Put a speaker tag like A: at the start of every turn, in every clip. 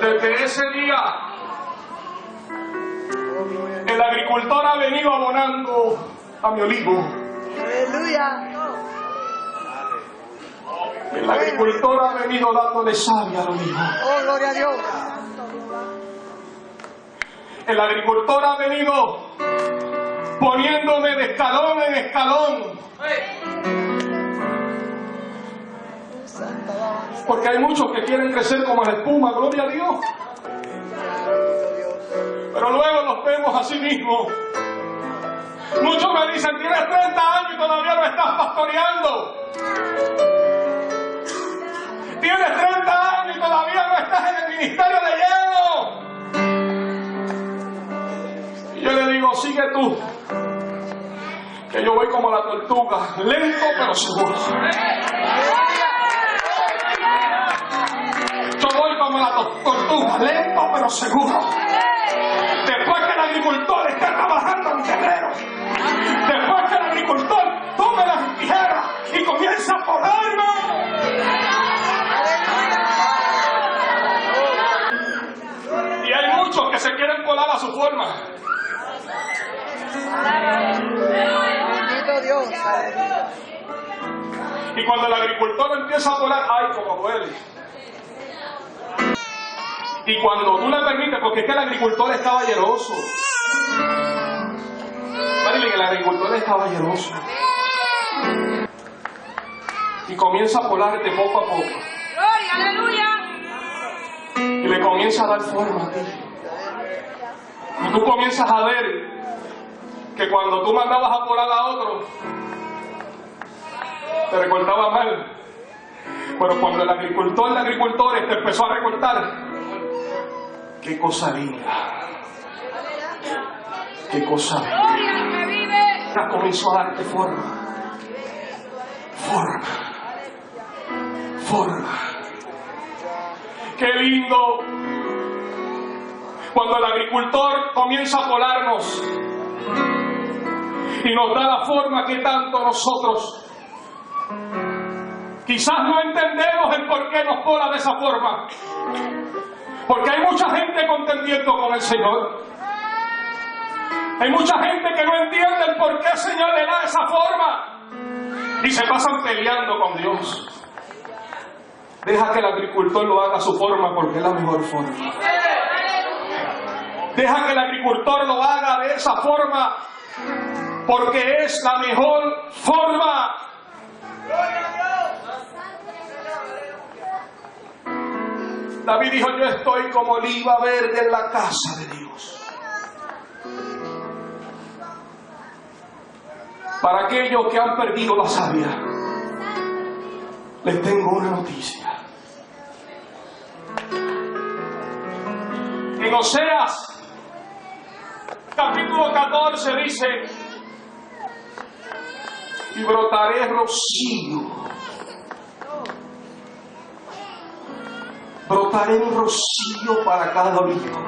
A: Desde ese día, el agricultor ha venido abonando a mi olivo.
B: Aleluya.
A: El agricultor ha venido dándole savia al olivo.
B: Oh, gloria a Dios.
A: El agricultor ha venido poniéndome de escalón en escalón. Porque hay muchos que quieren crecer como la espuma, gloria a Dios. Pero luego los vemos así mismo. Muchos me dicen, tienes 30 años y todavía no estás pastoreando. Tienes 30 años y todavía no estás en el ministerio de lleno. Y yo le digo, sigue tú. Que yo voy como la tortuga, lento pero seguro. Lento pero seguro. Después que el agricultor esté trabajando en terreno, después que el agricultor tome las tijeras y comience a podarme. Y hay muchos que se quieren colar a su forma.
B: Bendito Dios.
A: Y cuando el agricultor empieza a colar, ¡ay, como duele! Y cuando tú le permites, porque es que el agricultor es caballeroso. Marilyn, el agricultor es caballeroso. Y comienza a colarte poco a poco.
C: Gloria, aleluya.
A: Y le comienza a dar forma a ti. Y tú comienzas a ver que cuando tú mandabas a colar a otro, te recortaba mal. Pero cuando el agricultor de agricultores te empezó a recortar, qué cosa linda. Qué cosa linda. Comenzó a darte forma. Forma. Forma. Qué lindo cuando el agricultor comienza a colarnos y nos da la forma que tanto nosotros quizás no entendemos el por qué nos cola de esa forma. Porque hay mucha gente contendiendo con el Señor. Hay mucha gente que no entiende por qué el Señor le da esa forma. Y se pasan peleando con Dios. Deja que el agricultor lo haga su forma porque es la mejor forma. Deja que el agricultor lo haga de esa forma porque es la mejor forma. David dijo, yo estoy como oliva verde en la casa de Dios. Para aquellos que han perdido la savia, les tengo una noticia. En Oseas, capítulo 14, dice, y brotaré rocío. Brotaré un rocío para cada olivo.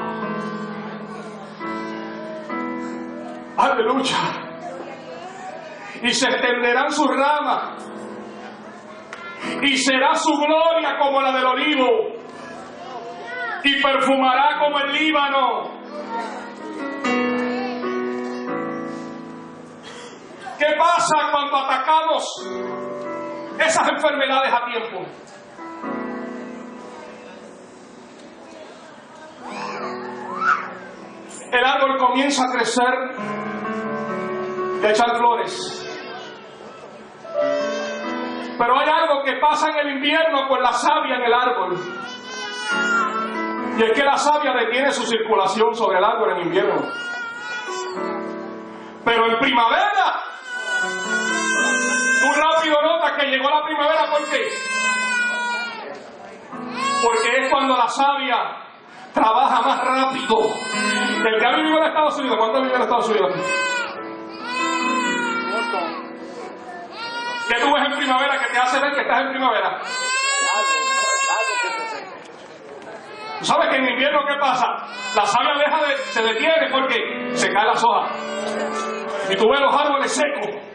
A: Aleluya y se extenderán sus ramas y será su gloria como la del olivo y perfumará como el Líbano. ¿Qué pasa cuando atacamos esas enfermedades a tiempo? El árbol comienza a crecer a echar flores. Pero hay algo que pasa en el invierno con la savia en el árbol. Y es que la savia detiene su circulación sobre el árbol en invierno. Pero en primavera, tú rápido notas que llegó la primavera, ¿por qué? Porque es cuando la savia trabaja más rápido. El que ha vivido en Estados Unidos, ¿cuánto ha vivido en Estados Unidos? ¿Qué tú ves en primavera que te hace ver que estás en primavera? ¿Tú sabes que en invierno qué pasa? La savia deja de, se detiene porque se caen las hojas. Y tú ves los árboles secos.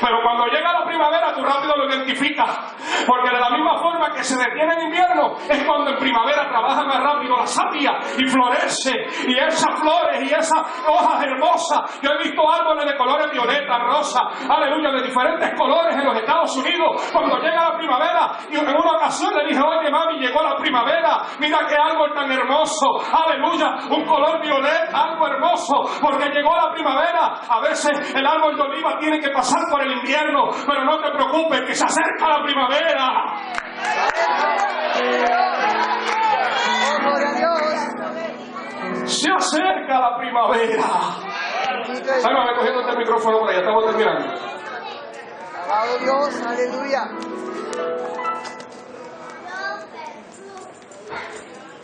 A: Pero cuando llega la primavera, tú rápido lo identificas. Porque de la misma forma que se detiene en invierno, es cuando en primavera trabaja más rápido la savia y florece. Y esas flores y esas hojas hermosas. Yo he visto árboles de colores violeta, rosa, aleluya, de diferentes colores en los Estados Unidos. Cuando llega la primavera, y en una ocasión le dije, oye mami, llegó la primavera. Mira qué árbol tan hermoso. Aleluya, un color violeta, algo hermoso. Porque llegó la primavera. A veces el árbol de oliva tiene que pasar por el invierno, pero no te preocupes, que se acerca la primavera. Se acerca la primavera. Sálvame cogiendo este micrófono por allá, estamos terminando.
B: Alabado Dios, aleluya.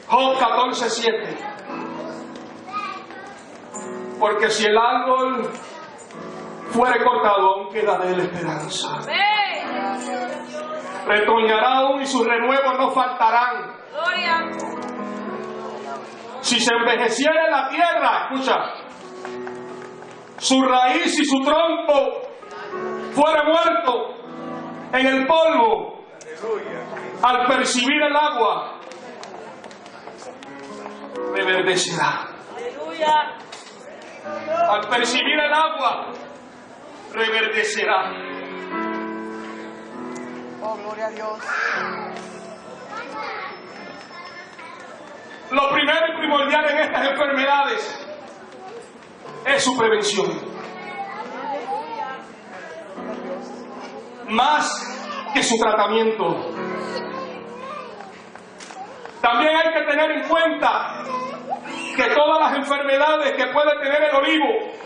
A: Job 14, 7. Porque si el árbol fuere cortado, queda de él esperanza. Retoñará aún y sus renuevos no faltarán.
C: Gloria.
A: Si se envejeciera la tierra, escucha, su raíz y su tronco fuera muerto en el polvo, al percibir el agua, reverdecerá.
C: Aleluya.
A: Al percibir el agua, reverdecerá.
B: Oh, gloria a Dios.
A: Lo primero y primordial en estas enfermedades es su prevención. Más que su tratamiento. También hay que tener en cuenta que todas las enfermedades que puede tener el olivo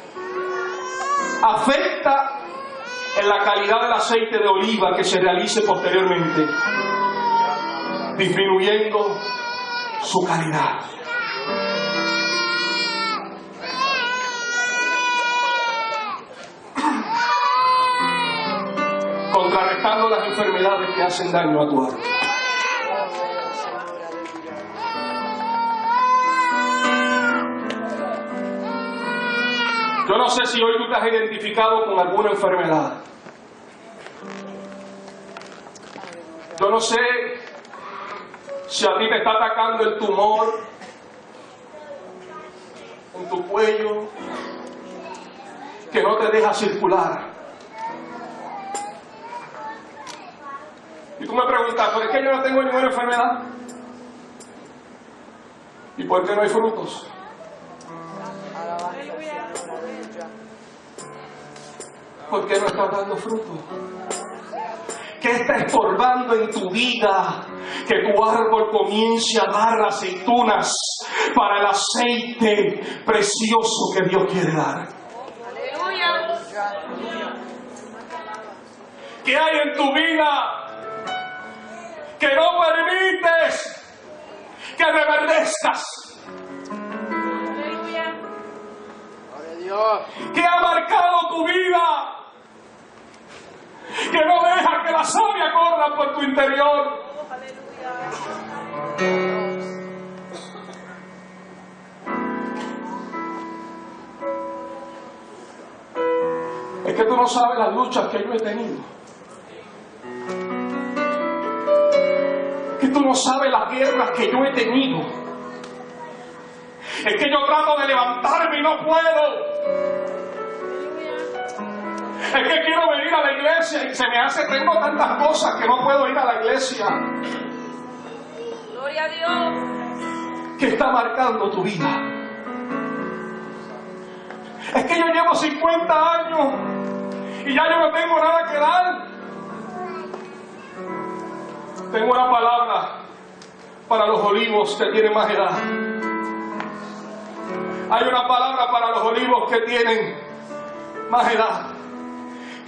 A: afecta en la calidad del aceite de oliva que se realice posteriormente, disminuyendo su calidad. Contrarrestando las enfermedades que hacen daño a tu alma. Yo no sé si hoy tú has identificado con alguna enfermedad. Yo no sé si a ti te está atacando el tumor en tu cuello que no te deja circular. Y tú me preguntas, ¿por qué yo no tengo ninguna enfermedad? ¿Y por qué no hay frutos? ¿Por qué no estás dando fruto? ¿Qué está estorbando en tu vida? Que tu árbol comience a dar aceitunas para el aceite precioso que Dios quiere dar.
C: Aleluya.
A: ¿Qué hay en tu vida que no permites que reverdezcas? ¿Qué ha marcado tu vida? Que no deja que la savia corra por tu interior. Es que tú no sabes las luchas que yo he tenido. Es que tú no sabes las guerras que yo he tenido. Es que yo trato de levantarme y no puedo. Es que quiero venir a la iglesia y se me hace, tengo tantas cosas que no puedo ir a la iglesia.
C: Gloria a Dios.
A: que está marcando tu vida. Es que yo llevo 50 años y ya yo no tengo nada que dar. Tengo una palabra para los olivos que tienen más edad. Hay una palabra para los olivos que tienen más edad.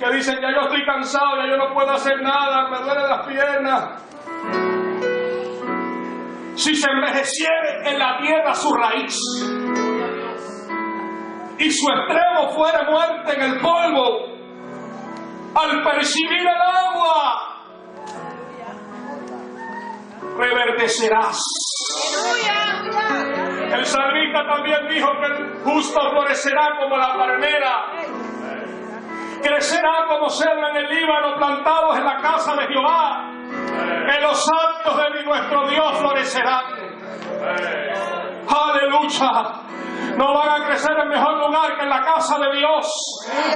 A: Que dicen, ya yo estoy cansado, ya yo no puedo hacer nada, me duelen las piernas. Si se envejeciere en la tierra su raíz y su extremo fuera muerte en el polvo, al percibir el agua, reverdecerás. El salmista también dijo que el justo florecerá como la palmera. Crecerá como cedro en el Líbano, plantados en la casa de Jehová. En los actos de mi- nuestro Dios florecerán. Aleluya. No van a crecer en mejor lugar que en la casa de Dios.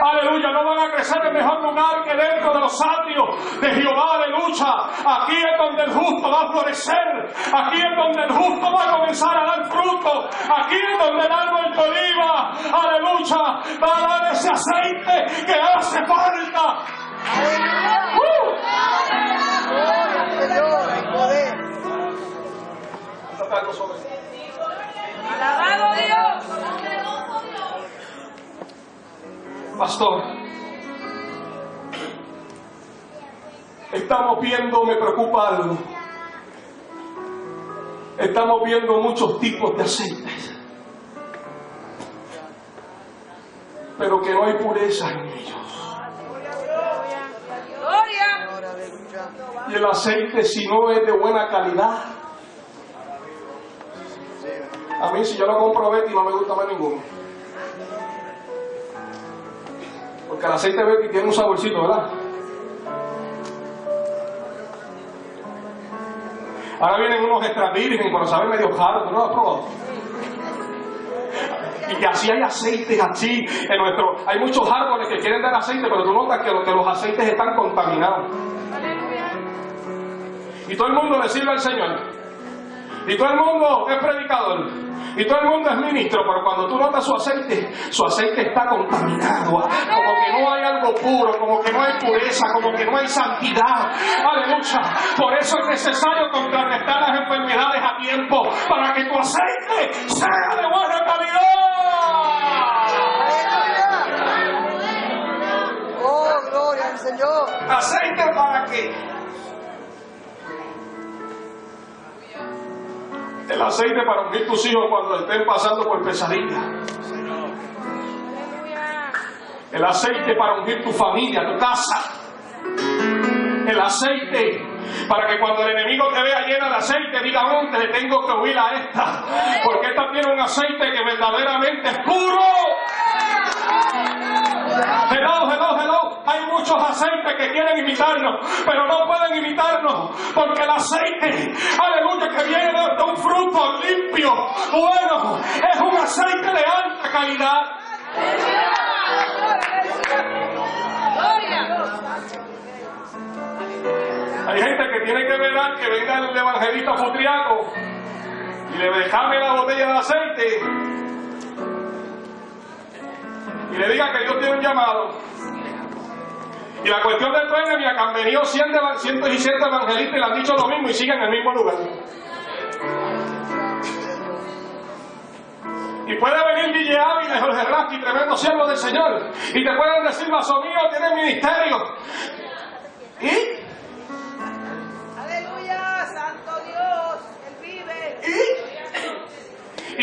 A: Aleluya. No van a crecer en mejor lugar que dentro de los atrios de Jehová. Aleluya. Aquí es donde el justo va a florecer. Aquí es donde el justo va a comenzar a dar fruto. Aquí es donde el árbol de oliva. Aleluya. Va a dar ese aceite que hace falta. ¡Uh!
B: Gloria al Señor, hay poder.
C: Alabado Dios.
A: Pastor, estamos viendo, me preocupa algo. Estamos viendo muchos tipos de aceites, pero que no hay pureza en ellos. Y el aceite, si no es de buena calidad, a mí si yo lo compro Betty no me gusta más ninguno. Porque el aceite Betty tiene un saborcito, ¿verdad? Ahora vienen unos extra virgen, pero saben medio caro, ¿tú no lo has probado? Y así hay aceites así en nuestro... Hay muchos árboles que quieren dar aceite, pero tú notas que, que los aceites están contaminados. Y todo el mundo le sirve al Señor. Y todo el mundo es predicador. Y todo el mundo es ministro. Pero cuando tú notas su aceite, su aceite está contaminado. Como que no hay algo puro, como que no hay pureza, como que no hay santidad. Aleluya. Por eso es necesario contrarrestar las enfermedades a tiempo. Para que tu aceite sea de buena calidad.
B: Aleluya. Oh, gloria al Señor.
A: ¿Aceite para qué? El aceite para ungir tus hijos cuando estén pasando por pesadillas. El aceite para ungir tu familia, tu casa. El aceite para que cuando el enemigo te vea llena de aceite diga, "Monte, le tengo que huir a esta. Porque esta tiene un aceite que verdaderamente es puro. Muchos aceites que quieren imitarnos, pero no pueden imitarnos porque el aceite, aleluya, que viene de un fruto limpio, bueno, es un aceite de alta calidad. Hay gente que tiene que velar que venga el evangelista futriaco y le dejame la botella de aceite y le diga que Dios tiene un llamado. Y la cuestión del es que han venido cientos, y cientos evangelistas y le han dicho lo mismo y siguen en el mismo lugar. Y puede venir DJ Ávila Jorge Rasky, tremendo siervo del Señor, y te pueden decir, vaso mío, tiene ministerio.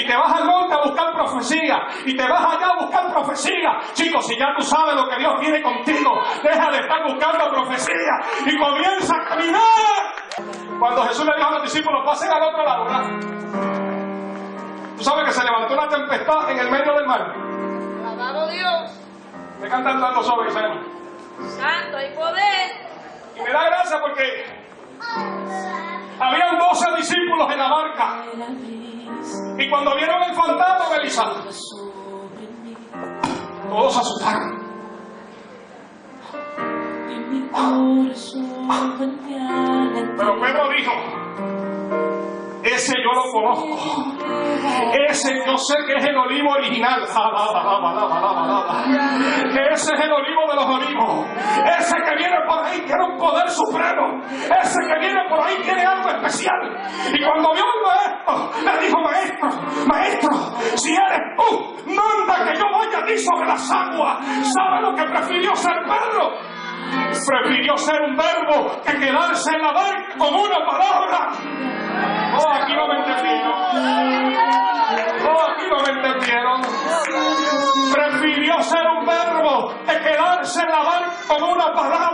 A: Y te vas al monte a buscar profecía. Y te vas allá a buscar profecía. Chicos, si ya tú sabes lo que Dios quiere contigo, deja de estar buscando profecía y comienza a caminar. Cuando Jesús le dijo a los discípulos, pasen al otro lado, ¿verdad? Tú sabes que se levantó una tempestad en el medio del mar.
C: Alabado Dios.
A: Me cantan dando sobre hermano.
C: Santo y poder.
A: Y me da gracia porque habían 12 discípulos en la barca. Y cuando vieron el fantasma de Elisa, todos asustaron. Pero Pedro dijo, ese yo lo conozco. Ese yo sé que es el olivo original. Ese es el olivo de los olivos. Ese que viene por ahí tiene un poder supremo. Ese que viene por ahí tiene algo especial. Y cuando vio el maestro, le dijo, maestro, maestro, si eres tú, manda que yo vaya a ti sobre las aguas. ¿Sabe lo que prefirió ser Pedro? Prefirió ser un verbo que quedarse en la barca con una palabra. Oh, aquí no me entendieron. Oh, aquí no me entendieron. Prefirió ser un verbo que quedarse en la barca con una palabra.